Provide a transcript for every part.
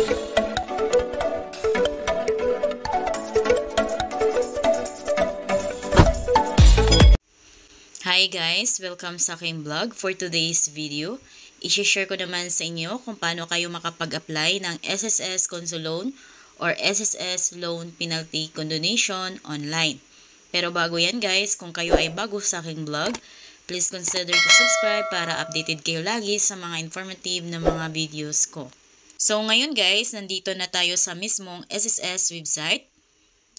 Hi guys! Welcome sa aking vlog. For today's video, i-share ko naman sa inyo kung paano kayo makapag-apply ng SSS Conso Loan or SSS Loan Penalty Condonation online. Pero bago yan guys, kung kayo ay bago sa aking vlog, please consider to subscribe para updated kayo lagi sa mga informative na mga videos ko. So ngayon guys, nandito na tayo sa mismong SSS website.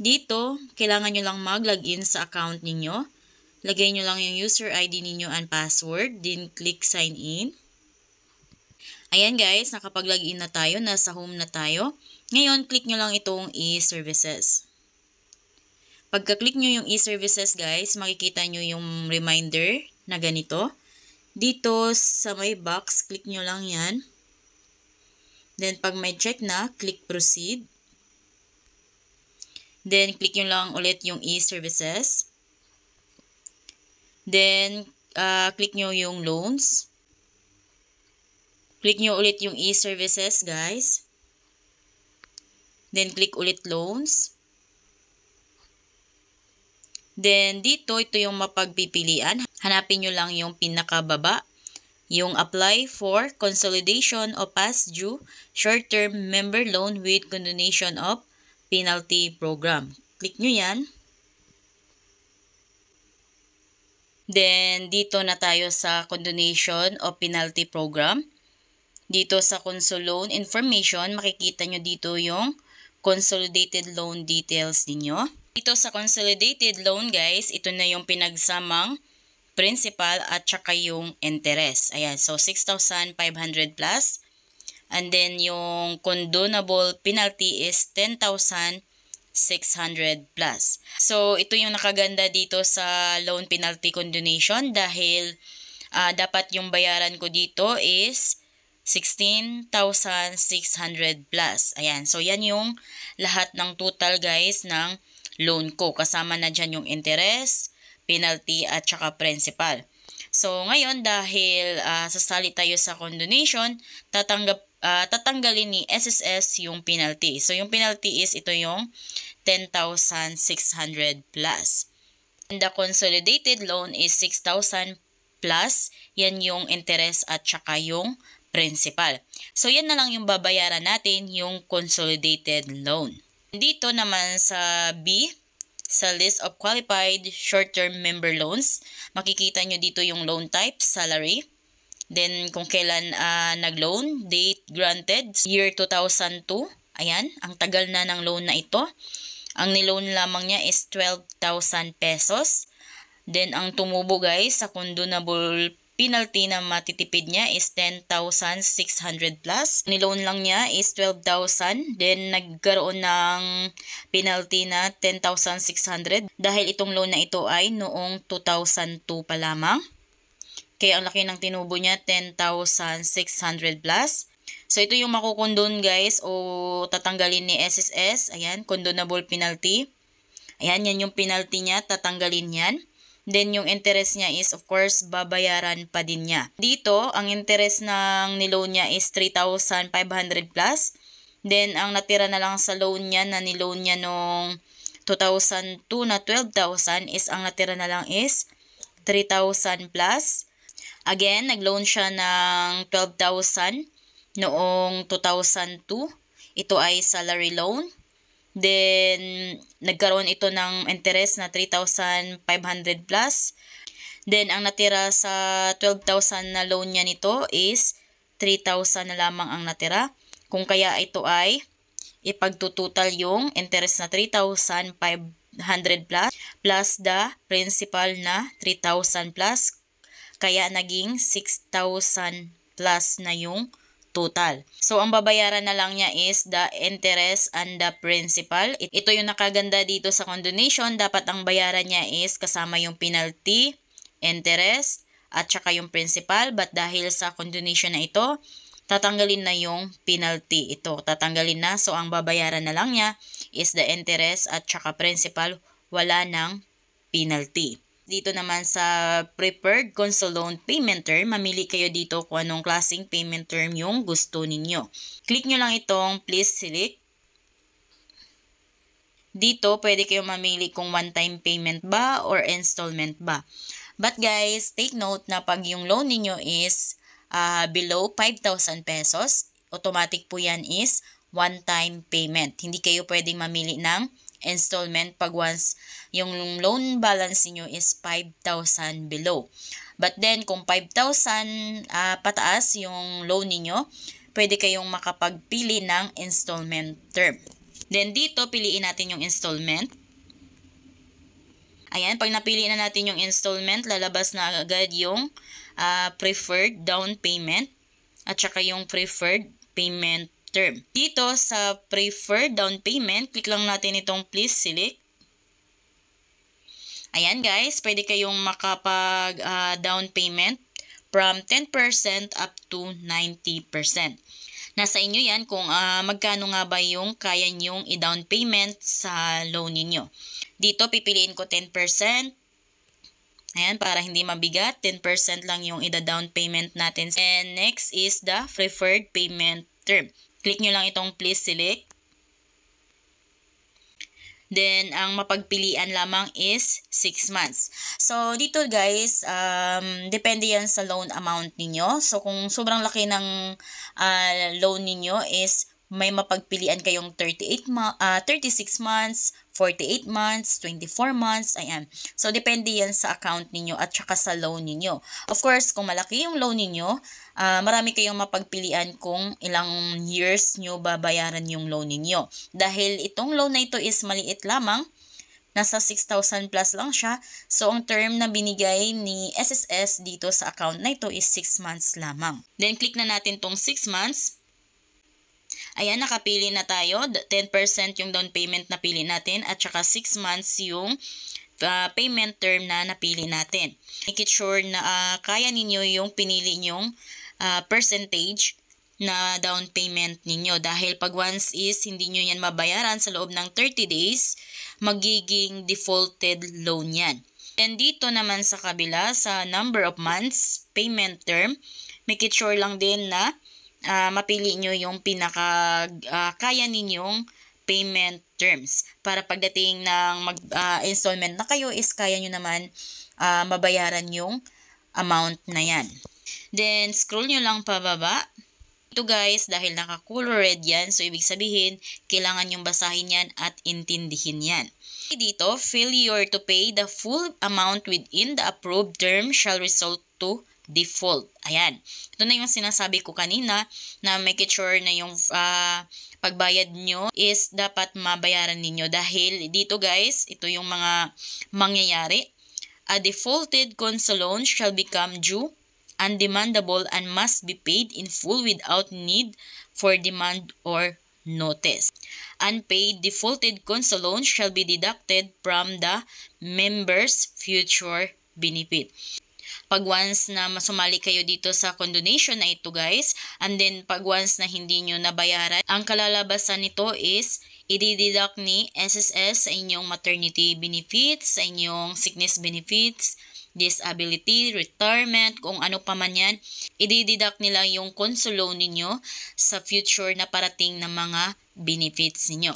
Dito, kailangan nyo lang mag-login sa account ninyo Lagay nyo lang yung user ID ninyo and password. Then, click sign in. Ayan guys, nakapag-login na tayo. Nasa home na tayo. Ngayon, click nyo lang itong e-services. Pagka-click nyo yung e-services guys, makikita nyo yung reminder na ganito. Dito sa may box, click nyo lang yan. Then, pag may check na, click proceed. Then, click nyo lang ulit yung e-services. Then, uh, click nyo yung loans. Click nyo ulit yung e-services, guys. Then, click ulit loans. Then, dito, ito yung mapagpipilian. Hanapin nyo lang yung pinakababa. Yung apply for consolidation of past due short-term member loan with condonation of penalty program. Click nyo yan. Then, dito na tayo sa condonation o penalty program. Dito sa console loan information, makikita nyo dito yung consolidated loan details ninyo. Dito sa consolidated loan guys, ito na yung pinagsamang principal at saka yung interest. Ayan, so 6,500 plus. And then yung condonable penalty is 10,000 600 plus. So, ito yung nakaganda dito sa loan penalty condonation dahil uh, dapat yung bayaran ko dito is 16,600 plus. Ayan. So, yan yung lahat ng total guys ng loan ko. Kasama na dyan yung interest, penalty, at saka principal. So, ngayon dahil uh, sasali tayo sa condonation, tatanggap uh, tatanggalin ni SSS yung penalty. So, yung penalty is ito yung 10,600 plus. And the consolidated loan is 6,000 plus. Yan yung interest at saka yung principal. So, yan na lang yung babayaran natin, yung consolidated loan. Dito naman sa B, sa list of qualified short-term member loans, makikita nyo dito yung loan type, salary, Then, kung kailan uh, nag-loan, date granted, year 2002. Ayan, ang tagal na ng loan na ito. Ang niloan lamang niya is 12,000 pesos. Then, ang tumubo guys sa condonable penalty na matitipid niya is 10,600 plus. Niloan lang niya is 12,000. Then, nagkaroon ng penalty na 10,600 dahil itong loan na ito ay noong 2002 pa lamang. Kaya ang laki ng tinubo niya, 10,600 plus. So, ito yung makukondon guys o tatanggalin ni SSS. Ayan, condonable penalty. Ayan, yan yung penalty niya, tatanggalin yan. Then, yung interest niya is, of course, babayaran pa din niya. Dito, ang interest ng niloan niya is 3,500 plus. Then, ang natira na lang sa loan niya na niloan niya nung 2002 na 12,000 is ang natira na lang is 3,000 plus. Again, nag-loan siya ng 12,000 noong 2002. Ito ay salary loan. Then, nagkaroon ito ng interest na 3,500 plus. Then, ang natira sa 12,000 na loan niya nito is 3,000 na lamang ang natira. Kung kaya ito ay ipagtutotal yung interest na 3,500 plus plus the principal na 3,000 plus kaya naging 6,000 plus na yung total. So, ang babayaran na lang niya is the interest and the principal. Ito yung nakaganda dito sa condonation. Dapat ang bayaran niya is kasama yung penalty, interest, at saka yung principal. But dahil sa condonation na ito, tatanggalin na yung penalty. Ito, tatanggalin na. So, ang babayaran na lang niya is the interest at saka principal. Wala ng penalty. Dito naman sa preferred console loan payment term, mamili kayo dito kung anong klaseng payment term yung gusto ninyo. Click nyo lang itong please select. Dito, pwede kayo mamili kung one-time payment ba or installment ba. But guys, take note na pag yung loan ninyo is uh, below 5,000 pesos, automatic po yan is one-time payment. Hindi kayo pwedeng mamili ng installment pag once yung loan balance niyo is 5,000 below. But then, kung 5,000 uh, pataas yung loan niyo, pwede kayong makapagpili ng installment term. Then, dito, piliin natin yung installment. Ayan, pag napili na natin yung installment, lalabas na agad yung uh, preferred down payment at saka yung preferred payment term. Dito sa preferred down payment, click lang natin itong please select. Ayan guys, pwede kayong makapag uh, down payment from 10% up to 90%. Nasa inyo yan kung uh, magkano nga ba yung kaya nyong i-down payment sa loan ninyo. Dito pipiliin ko 10%. Ayan, para hindi mabigat, 10% lang yung ida-down payment natin. And next is the preferred payment term. Click nyo lang itong please select. Then, ang mapagpilian lamang is 6 months. So, dito guys, um, depende yan sa loan amount ninyo. So, kung sobrang laki ng uh, loan ninyo is may mapagpilian kayong 38 ma uh, 36 months, 48 months, 24 months, ayan. So, depende yan sa account ninyo at saka sa loan ninyo. Of course, kung malaki yung loan ninyo, uh, marami kayong mapagpilian kung ilang years nyo babayaran yung loan ninyo. Dahil itong loan na ito is maliit lamang, nasa 6,000 plus lang siya. So, ang term na binigay ni SSS dito sa account na ito is 6 months lamang. Then, click na natin tong 6 months. Ayan, nakapili na tayo. 10% yung down payment na pili natin at saka 6 months yung uh, payment term na napili natin. Make it sure na uh, kaya ninyo yung pinili nyong uh, percentage na down payment ninyo dahil pag once is hindi nyo yan mabayaran sa loob ng 30 days, magiging defaulted loan yan. And dito naman sa kabila, sa number of months, payment term, make it sure lang din na uh, mapili nyo yung pinaka uh, kaya ninyong payment terms para pagdating ng mag uh, installment na kayo is kaya nyo naman uh, mabayaran yung amount na yan. Then scroll nyo lang pababa. Ito guys, dahil naka-color red yan, so ibig sabihin, kailangan yung basahin yan at intindihin yan. Dito, failure to pay the full amount within the approved term shall result to default. Ayan. Ito na yung sinasabi ko kanina na make sure na yung uh, pagbayad nyo is dapat mabayaran ninyo dahil dito guys, ito yung mga mangyayari. A defaulted console loan shall become due, undemandable, and must be paid in full without need for demand or notice. Unpaid defaulted console loan shall be deducted from the member's future benefit pag once na masumali kayo dito sa condonation na ito guys, and then pag once na hindi nyo nabayaran, ang kalalabasan nito is i-deduct ni SSS sa inyong maternity benefits, sa inyong sickness benefits, disability, retirement, kung ano pa man yan, i-deduct nila yung consolo ninyo sa future na parating na mga benefits ninyo.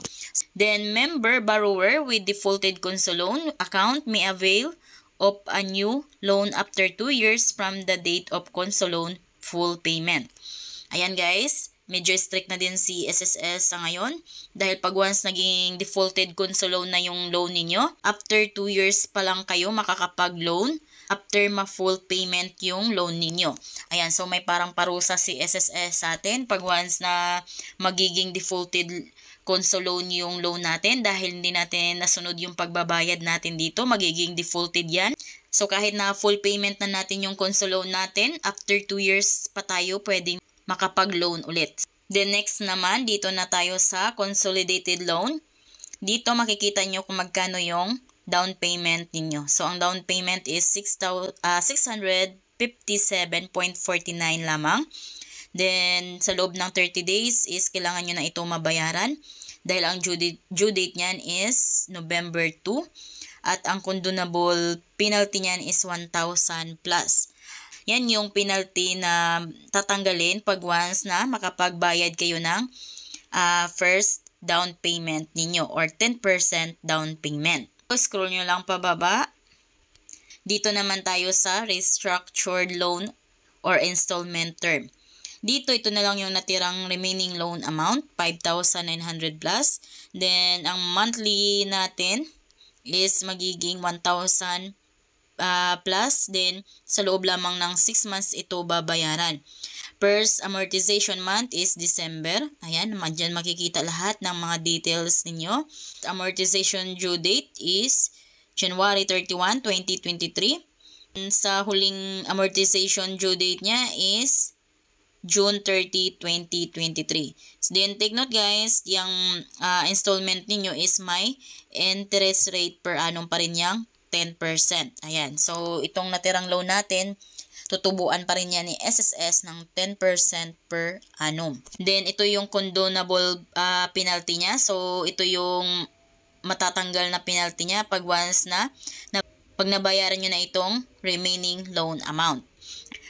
Then, member borrower with defaulted console loan account may avail of a new loan after 2 years from the date of console loan full payment. Ayan guys, medyo strict na din si SSS sa ngayon dahil pag once naging defaulted console loan na yung loan ninyo, after 2 years pa lang kayo makakapag-loan after ma-full payment yung loan ninyo. Ayan, so may parang parusa si SSS sa atin pag once na magiging defaulted console yung loan natin dahil hindi natin nasunod yung pagbabayad natin dito, magiging defaulted yan. So kahit na full payment na natin yung console natin, after 2 years pa tayo pwedeng makapag-loan ulit. Then next naman, dito na tayo sa consolidated loan. Dito makikita nyo kung magkano yung down payment ninyo. So ang down payment is 6, uh, 657.49 lamang. Then, sa loob ng 30 days is kailangan nyo na ito mabayaran dahil ang due date, due date niyan is November 2. at ang condonable penalty niyan is 1,000 plus. Yan yung penalty na tatanggalin pag once na makapagbayad kayo ng uh, first down payment ninyo or 10% down payment. So, scroll nyo lang pababa. Dito naman tayo sa restructured loan or installment term. Dito, ito na lang yung natirang remaining loan amount, 5,900 plus. Then, ang monthly natin is magiging 1,000 uh, plus. Then, sa loob lamang ng 6 months ito babayaran. First amortization month is December. Ayan, dyan makikita lahat ng mga details ninyo. Amortization due date is January 31, 2023. Sa huling amortization due date niya is June 30, 2023. So, then take note guys, yung uh, installment ninyo is may interest rate per annum pa rin yung 10%. Ayan. So, itong natirang loan natin, tutubuan pa rin yan ni SSS ng 10% per annum. Then, ito yung condonable uh, penalty niya. So, ito yung matatanggal na penalty niya pag once na, na pag nabayaran nyo na itong remaining loan amount.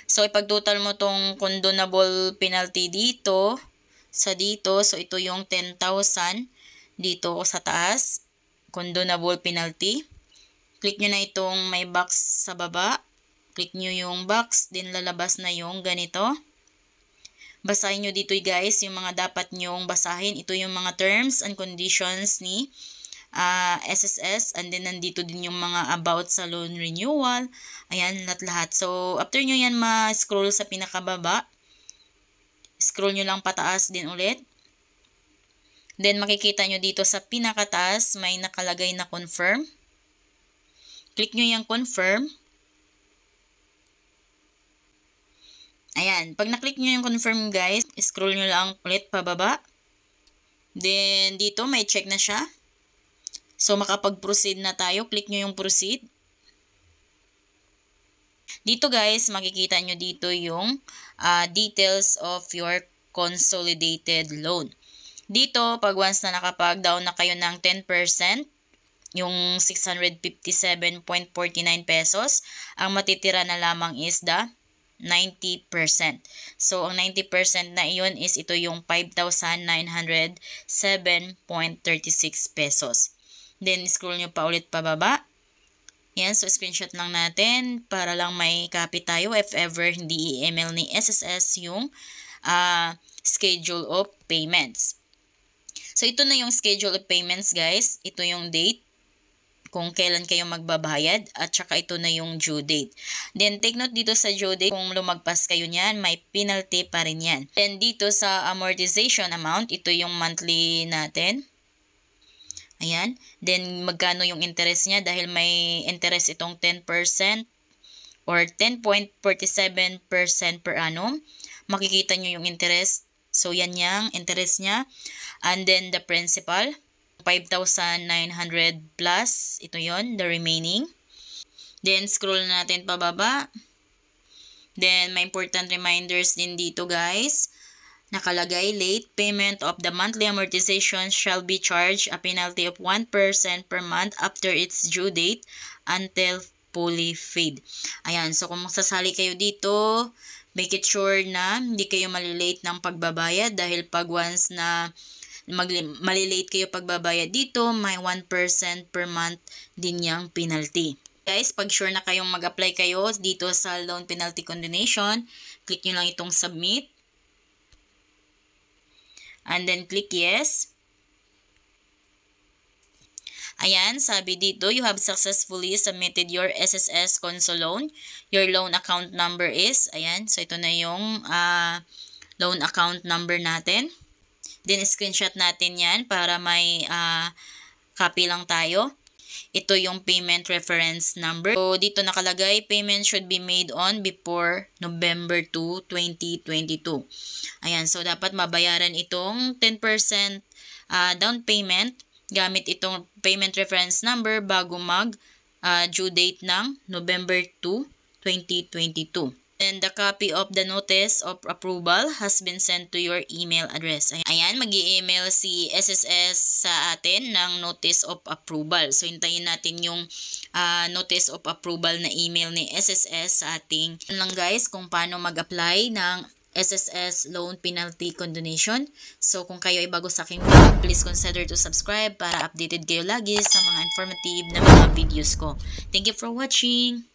So, ipag-total mo tong condonable penalty dito, sa dito. So, ito yung 10,000 dito sa taas. Condonable penalty. Click nyo na itong may box sa baba. Click nyo yung box, din lalabas na yung ganito. Basahin nyo dito guys, yung mga dapat nyong basahin. Ito yung mga terms and conditions ni uh, ah, SSS and then nandito din yung mga about sa loan renewal. Ayan, lahat-lahat. So, after nyo yan ma-scroll sa pinakababa, scroll nyo lang pataas din ulit. Then, makikita nyo dito sa pinakataas, may nakalagay na confirm. Click nyo yung confirm. Ayan, pag na-click nyo yung confirm guys, scroll nyo lang ulit pababa. Then, dito may check na siya. So, makapag-proceed na tayo. Click nyo yung proceed. Dito guys, makikita nyo dito yung uh, details of your consolidated loan. Dito, pag once na nakapag-down na kayo ng 10%, yung 657.49 pesos, ang matitira na lamang is the 90%. So, ang 90% na iyon is ito yung 5,907.36 pesos. Then, scroll nyo pa ulit pababa. Yan, so screenshot lang natin para lang may copy tayo if ever hindi i-email ni SSS yung uh, schedule of payments. So, ito na yung schedule of payments, guys. Ito yung date kung kailan kayo magbabayad at saka ito na yung due date. Then, take note dito sa due date, kung lumagpas kayo niyan, may penalty pa rin yan. Then, dito sa amortization amount, ito yung monthly natin. Ayan. Then, magkano yung interest niya dahil may interest itong 10% or 10.47% per annum. Makikita nyo yung interest. So, yan yung interest niya. And then, the principal, 5,900 plus. Ito yon the remaining. Then, scroll natin pababa. Then, may important reminders din dito, guys. Nakalagay, late payment of the monthly amortization shall be charged a penalty of 1% per month after its due date until fully paid. Ayan, so kung magsasali kayo dito, make it sure na hindi kayo malilate ng pagbabayad dahil pag once na malilate kayo pagbabayad dito, may 1% per month din yung penalty. Guys, pag sure na kayong mag-apply kayo dito sa loan penalty condonation, click nyo lang itong submit and then click yes. Ayan, sabi dito, you have successfully submitted your SSS console loan. Your loan account number is, ayan, so ito na yung uh, loan account number natin. Then, screenshot natin yan para may uh, copy lang tayo. Ito yung payment reference number. So, dito nakalagay, payment should be made on before November 2, 2022. Ayan, so dapat mabayaran itong 10% uh, down payment gamit itong payment reference number bago mag uh, due date ng November 2, 2022. And the copy of the notice of approval has been sent to your email address. Ayan, mag email si SSS sa atin ng notice of approval. So, hintayin natin yung uh, notice of approval na email ni SSS sa ating lang guys kung paano mag-apply ng SSS Loan Penalty Condonation. So, kung kayo ay bago sa aking vlog, please consider to subscribe para updated kayo lagi sa mga informative na mga videos ko. Thank you for watching!